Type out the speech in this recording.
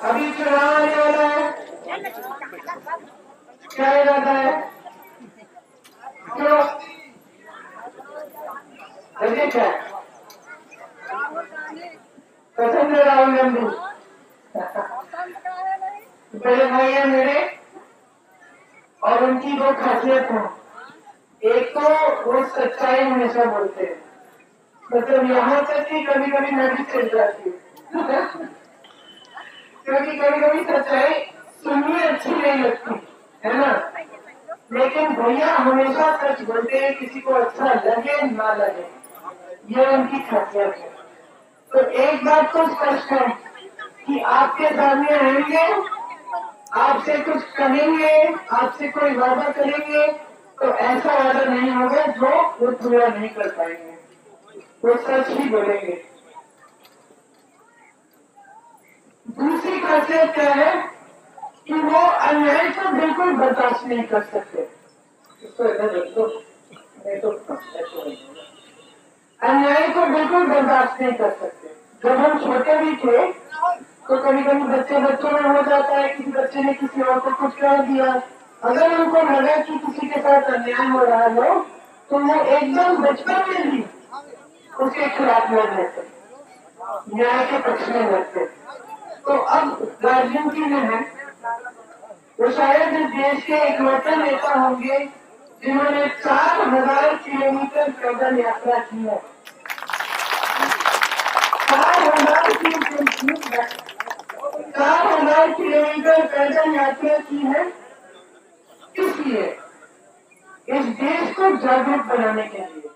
अभी चुनाव आने वाला है। क्या? इरादा है क्यों रजित है। पसंद है राहुल गांधी? बड़े भाई है मेरे, और उनकी दो खासियत है। एक तो वो सच्चाई हमेशा बोलते हैं। मतलब यहाँ तक कि कभी कभी मैं भी चल जाती हूँ। कभी कभी सच्चाई सुननी अच्छी नहीं लगती, है ना? लेकिन भैया हमेशा सच बोलते हैं, किसी को अच्छा लगे, ना लगे। ये उनकी खासियत है। तो एक बात तो स्पष्ट है कि आपके सामने रहेंगे आपसे कुछ कहेंगे, आपसे कोई वादा करेंगे तो ऐसा वादा नहीं होगा जो वो पूरा नहीं कर पाएँगे। वो सच ही बोलेंगे। खासियत क्या है कि वो अन्याय को बिल्कुल बर्दाश्त नहीं कर सकते। इसको अन्याय को बिल्कुल बर्दाश्त नहीं कर सकते। जब हम छोटे भी थे तो कभी कभी बच्चे बच्चों में हो जाता है, किसी बच्चे ने किसी और को कुछ कह दिया। अगर उनको लगा कि किसी के साथ अन्याय हो रहा हो तो वो एकदम बचपन में ही उसके खिलाफ लड़ लेते न्याय के पक्ष में लड़ते तो अब राजीव जी जो है। वो शायद इस देश के इकलौते नेता होंगे जिन्होंने चार हज़ार किलोमीटर पैदल यात्रा की है। चार हज़ार की चार हज़ार किलोमीटर पैदल यात्रा की है। इसलिए इस देश को जागरूक बनाने के लिए।